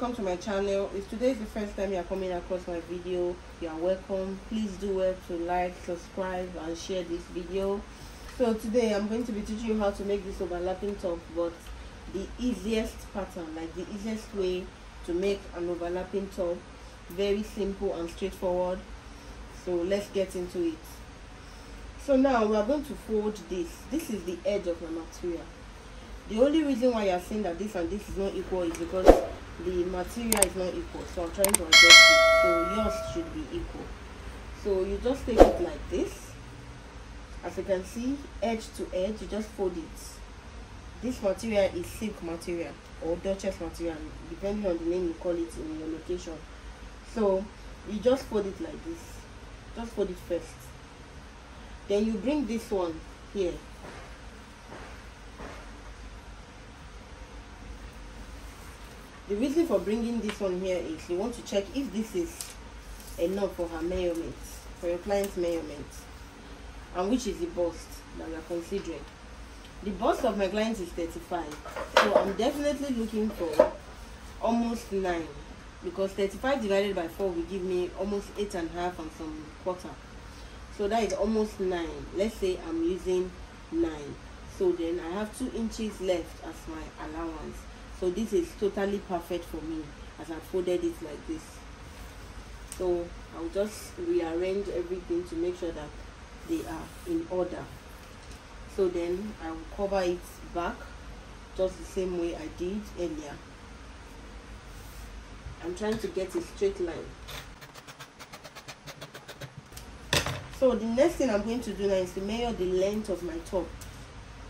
welcome to my channel. If today is the first time you are coming across my video you are welcome. Please do well to like subscribe and share this video. So today i'm going to be teaching you how to make this overlapping top but the easiest pattern like the easiest way to make an overlapping top. Very simple and straightforward. So let's get into it. So now we are going to fold this. This is the edge of my material. The only reason why you're saying that this and this is not equal is because the material is not equal. So i'm trying to adjust it. So yours should be equal. So you just take it like this. As you can see edge to edge you just fold it. This material is silk material or duchess material depending on the name you call it in your location. So you just fold it like this. Just fold it first. Then you bring this one here the reason for bringing this one here is you want to check if this is enough for her measurement for your client's measurement and which is the bust that we are considering. The bust of my client is 35 so i'm definitely looking for almost 9 because 35 divided by 4 will give me almost 8 and a half and some quarter. So that is almost 9 let's say i'm using 9 so then i have 2 inches left as my allowance so this is totally perfect for me as i folded it like this. So i'll just rearrange everything to make sure that they are in order. So then i will cover it back just the same way i did earlier. I'm trying to get a straight line. So the next thing i'm going to do now is to measure the length of my top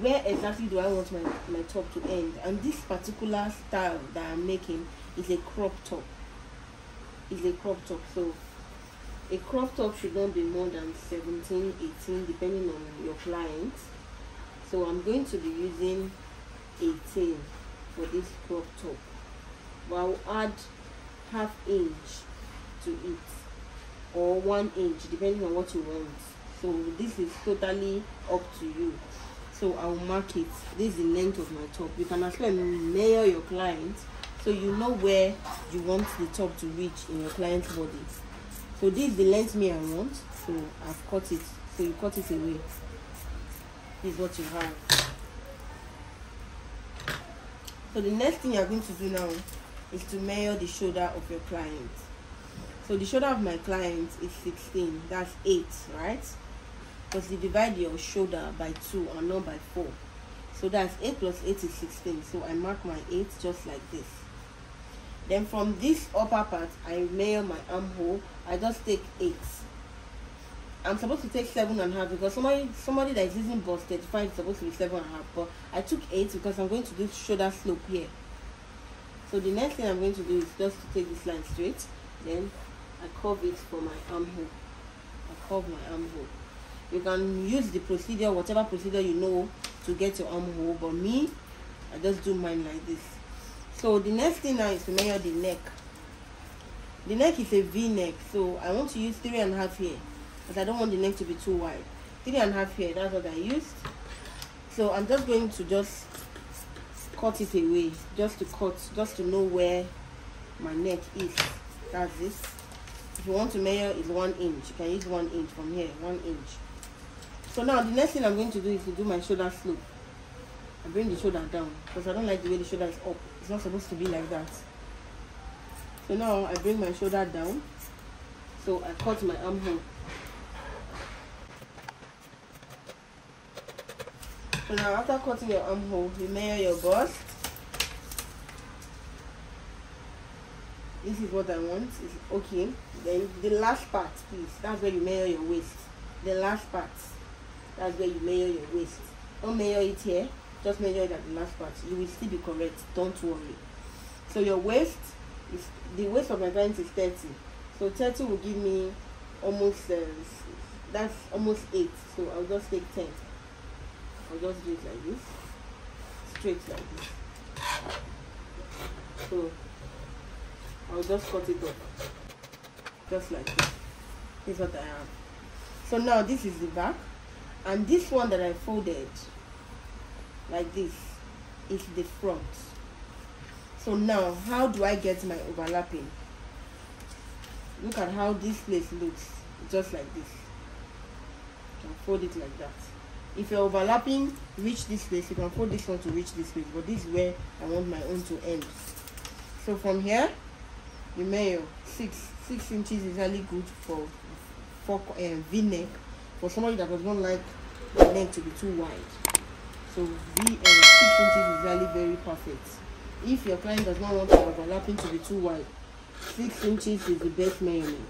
where exactly do I want my, my top to end? And this particular style that I'm making is a crop top. Is a crop top. So a crop top should not be more than 17 18 depending on your client. So I'm going to be using 18 for this crop top. But I'll add half inch to it or one inch depending on what you want. So this is totally up to you so i'll mark it. This is the length of my top. You can actually measure your client so you know where you want the top to reach in your client's body. So this is the length me i want so i've cut it. So you cut it away. This is what you have. So the next thing you're going to do now is to measure the shoulder of your client. So the shoulder of my client is 16 that's 8 right because you divide your shoulder by 2 and not by 4 so that's 8 plus 8 is 16 so I mark my 8 just like this. Then from this upper part I measure my armhole. I just take 8 I'm supposed to take seven and a half because somebody somebody that is using bust 35 is supposed to be seven and a half but I took 8 because I'm going to do shoulder slope here. So the next thing I'm going to do is just to take this line straight. Then I curve it for my armhole. I curve my armhole you can use the procedure whatever procedure you know to get your armhole but me i just do mine like this. So the next thing now is to measure the neck. The neck is a v-neck so i want to use three and a half here because i don't want the neck to be too wide. Three and a half here that's what i used. So i'm just going to just cut it away just to cut just to know where my neck is. That's this if you want to measure is one inch. You can use one inch from here one inch so now the next thing i'm going to do is to do my shoulder slope. I bring the shoulder down because i don't like the way the shoulder is up. It's not supposed to be like that. So now i bring my shoulder down. So i cut my armhole. So now after cutting your armhole you measure your bust. This is what i want. Is okay. Then the last part please. That's where you measure your waist. The last part that's where you measure your waist. Don't measure it here. Just measure it at the last part. You will still be correct. Don't worry. So your waist is the waist of my client is 30 so 30 will give me almost uh, that's almost 8 so i'll just take 10 i'll just do it like this. Straight like this. So i'll just cut it off. Just like this. This is what i have. So now this is the back and this one that I folded like this is the front. So now how do i get my overlapping? Look at how this place looks just like this. You can fold it like that. If you're overlapping reach this place. You can fold this one to reach this place but this is where i want my own to end. So from here the mayo six six inches is really good for for um, v-neck for somebody that does not like the neck to be too wide. So v um, six inches is really very perfect. If your client does not want the overlapping to be too wide six inches is the best measurement.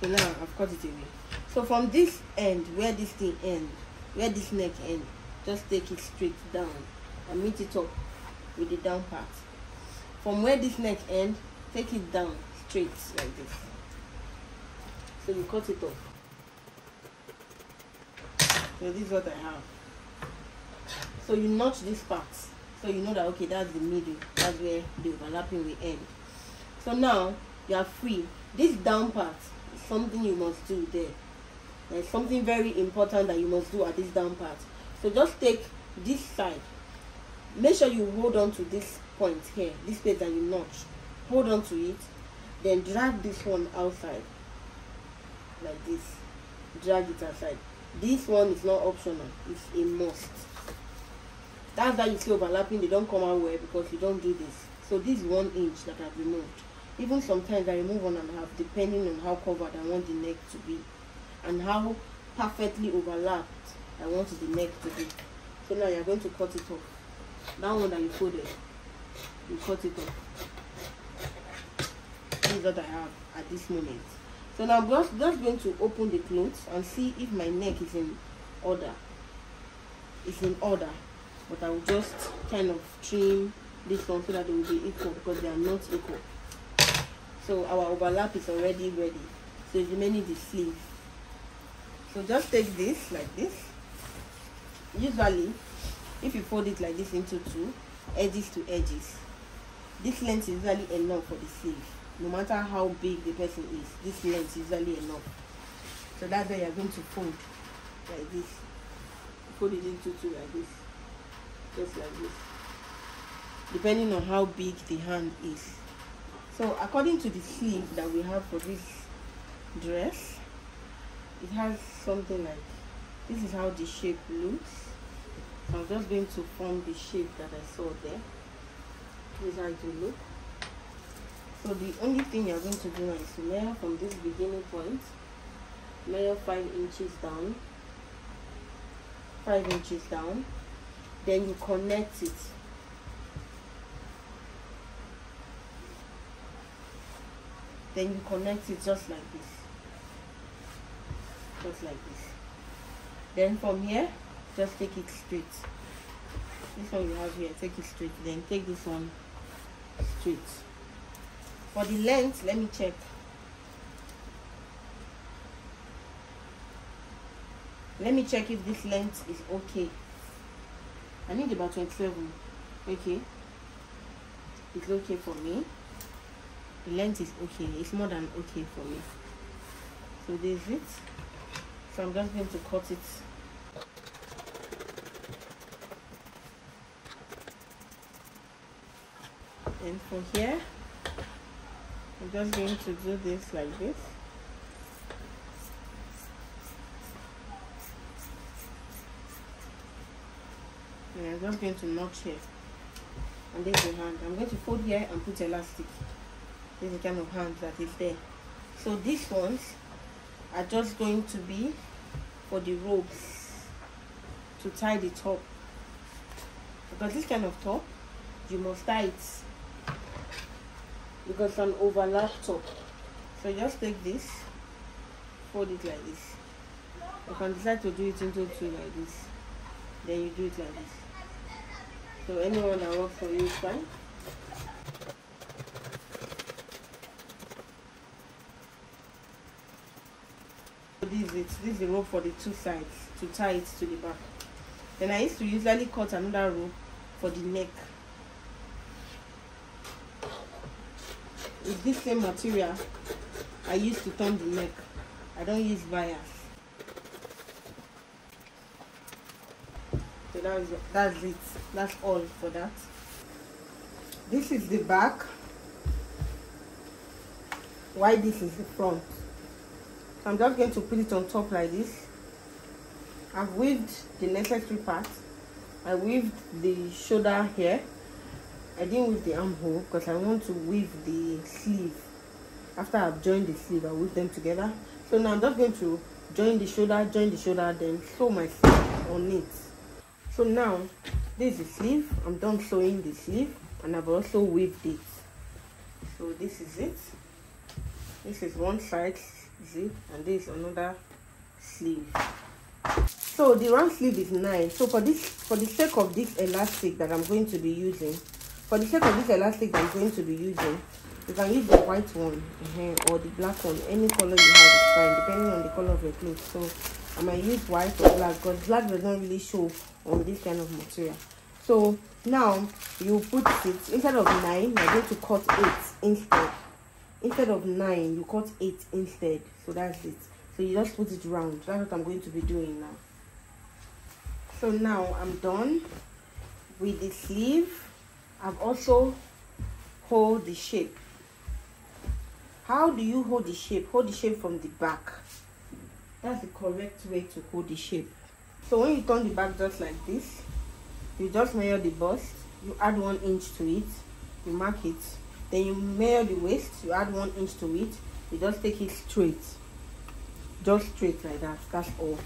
So now i've cut it away. So from this end where this thing end where this neck end just take it straight down and meet it up with the down part. From where this neck end take it down straight like this so you cut it off. So this is what i have. So you notch this part. So you know that okay that's the middle. That's where the overlapping will end. So now you are free. This down part is something you must do there. There's something very important that you must do at this down part. So just take this side. Make sure you hold on to this point here this place that you notch. Hold on to it. Then drag this one outside like this. Drag it aside. This one is not optional. It's a must. That's why you see overlapping they don't come out well because you don't do this. So this is one inch that i've removed. Even sometimes i remove one and a half depending on how covered i want the neck to be and how perfectly overlapped i want the neck to be. So now you're going to cut it off. That one that you folded you cut it off. This is what i have at this moment so now i'm just, just going to open the clothes and see if my neck is in order. It's in order but I will just kind of trim this one so that they will be equal because they are not equal. So our overlap is already ready. So remaining the sleeve. So just take this like this. Usually if you fold it like this into two edges to edges this length is usually enough for the sleeve no matter how big the person is this length is usually enough. So that's why you're going to fold like this. Fold it into two like this. Just like this. Depending on how big the hand is. So according to the sleeve that we have for this dress it has something like this is how the shape looks. So i'm just going to form the shape that i saw there. This is how it will look so the only thing you're going to do now is measure from this beginning point measure five inches down five inches down then you connect it. Then you connect it just like this. Just like this. Then from here just take it straight. This one you have here take it straight. Then take this one straight for the length let me check. Let me check if this length is okay. I need about 27 okay. It's okay for me? The length is okay. It's more than okay for me. So this is it. So I'm just going to cut it. And from here I'm just going to do this like this. And I'm just going to notch here. And this is the hand. I'm going to fold here and put elastic. This is the kind of hand that is there. So these ones are just going to be for the robes to tie the top. Because this kind of top you must tie it because it's an overlap top so just take this fold it like this you can decide to do it into two like this then you do it like this so anyone that works for you is fine. This is it. This is the rope for the two sides to tie it to the back. Then I used to usually cut another rope for the neck. With this same material, I used to turn the neck. I don't use bias. So that's that's it. That's all for that. This is the back. Why this is the front? I'm just going to put it on top like this. I've weaved the necessary part i weaved the shoulder here i didn't weave the armhole because i want to weave the sleeve. After i've joined the sleeve i weave them together. So now i'm just going to join the shoulder join the shoulder then sew my sleeve on it. So now this is the sleeve. I'm done sewing the sleeve and i've also weaved it. So this is it. This is one side zip and this is another sleeve. So the round sleeve is nine. So for this for the sake of this elastic that i'm going to be using for the sake of this elastic i'm going to be using you can use the white one uh -huh, or the black one any color you have is fine depending on the color of your clothes. So i might use white or black because black does not really show on this kind of material. So now you put it instead of nine you're going to cut eight instead. Instead of nine you cut eight instead. So that's it. So you just put it round. That's what i'm going to be doing now. So now i'm done with the sleeve i've also hold the shape. How do you hold the shape? Hold the shape from the back. That's the correct way to hold the shape. So when you turn the back just like this you just measure the bust you add one inch to it you mark it. Then you measure the waist you add one inch to it you just take it straight. Just straight like that that's all.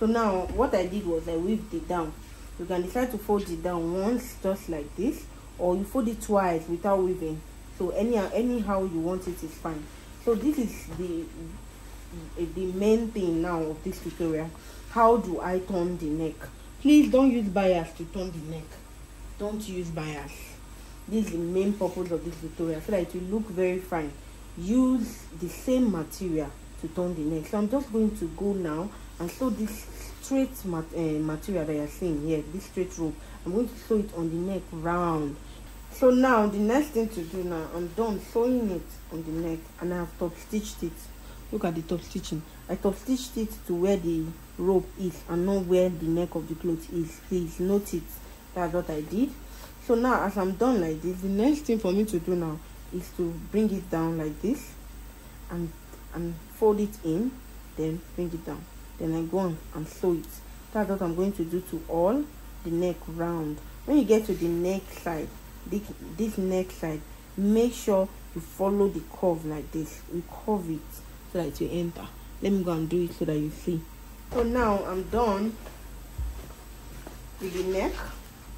So now what i did was i weaved it down. You can decide to fold it down once just like this or you fold it twice without weaving. So anyhow anyhow you want it is fine. So this is the the main thing now of this tutorial. How do i turn the neck? Please don't use bias to turn the neck. Don't use bias. This is the main purpose of this tutorial so that it will look very fine. Use the same material to turn the neck. So i'm just going to go now and sew this straight mat uh, material that you're seeing here this straight rope. I'm going to sew it on the neck round so now the next thing to do now i'm done sewing it on the neck and i have top stitched it. Look at the top stitching i top stitched it to where the rope is and not where the neck of the cloth is. Please note it. That's what i did. So now as i'm done like this the next thing for me to do now is to bring it down like this and and fold it in then bring it down. Then i go on and sew it. That's what i'm going to do to all the neck round. When you get to the neck side this, this neck side make sure you follow the curve like this. You curve it so that you enter. Let me go and do it so that you see. So now i'm done with the neck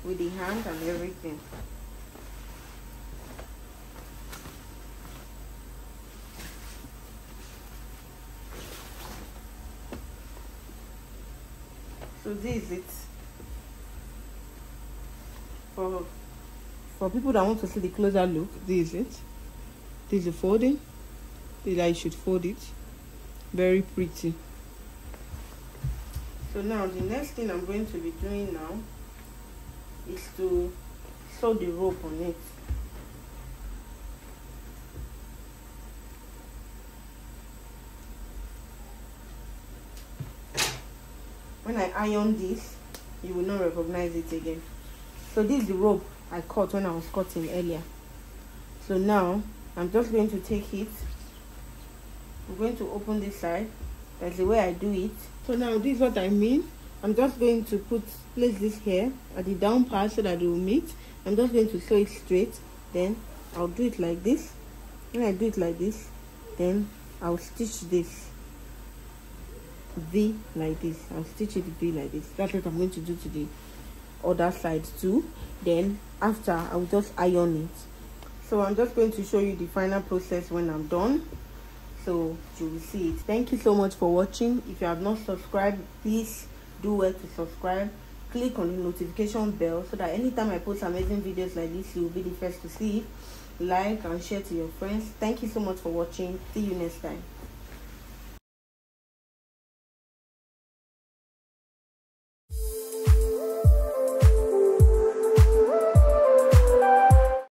with the hand and everything. So this is it. For for people that want to see the closer look this is it. This is the folding. This you should fold it. Very pretty. So now the next thing i'm going to be doing now is to sew the rope on it. When i iron this you will not recognize it again. So this is the rope i cut when i was cutting earlier. So now i'm just going to take it. I'm going to open this side. That's the way i do it. So now this is what i mean. I'm just going to put place this here at the down part so that it will meet. I'm just going to sew it straight. Then i'll do it like this. When i do it like this then i'll stitch this v like this. I'll stitch it v like this. That's what i'm going to do to the other side too then after i will just iron it. So i'm just going to show you the final process when i'm done. So you will see it. Thank you so much for watching. If you have not subscribed please do well to subscribe. Click on the notification bell so that anytime i post amazing videos like this you will be the first to see. It like and share to your friends. Thank you so much for watching. See you next time